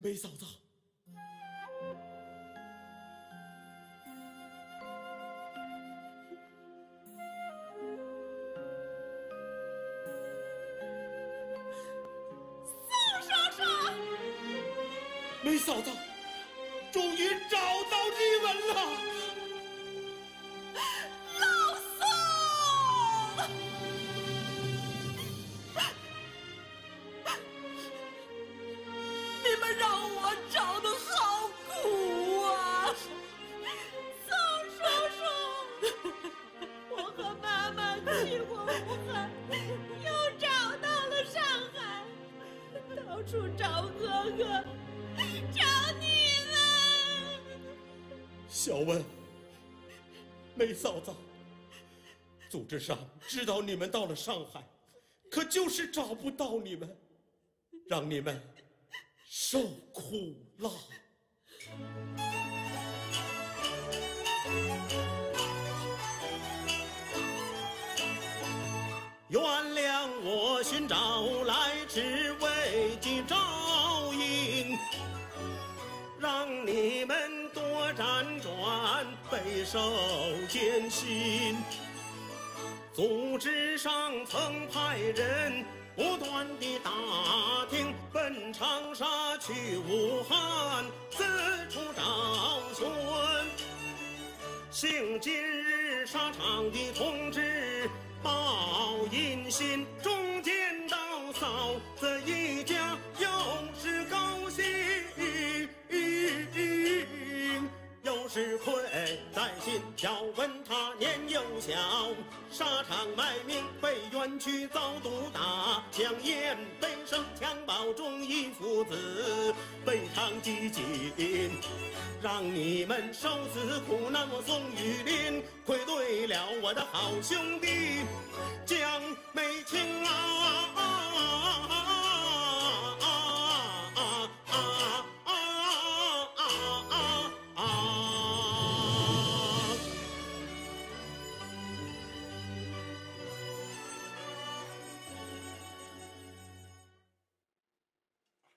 梅嫂子，宋叔叔，梅嫂子，终于找到你们了。去过武汉，又找到了。上海，到处找哥哥，找你们。小文，梅嫂子，组织上知道你们到。了上海，可就是找不到。你们，让你们受苦了。让我寻找来，只为记照应。让你们多辗转，备受艰辛。组织上曾派人不断地打听，奔长沙去武汉，四处找寻。幸今日沙场的同志心，中见到嫂子一家，又是高兴，又是愧在心。要问他年幼小，沙场卖命被冤屈遭毒打，香烟被生襁褓中一父子悲伤几尽。让你们受此苦难，我宋玉林愧对了我的好兄弟江美清啊！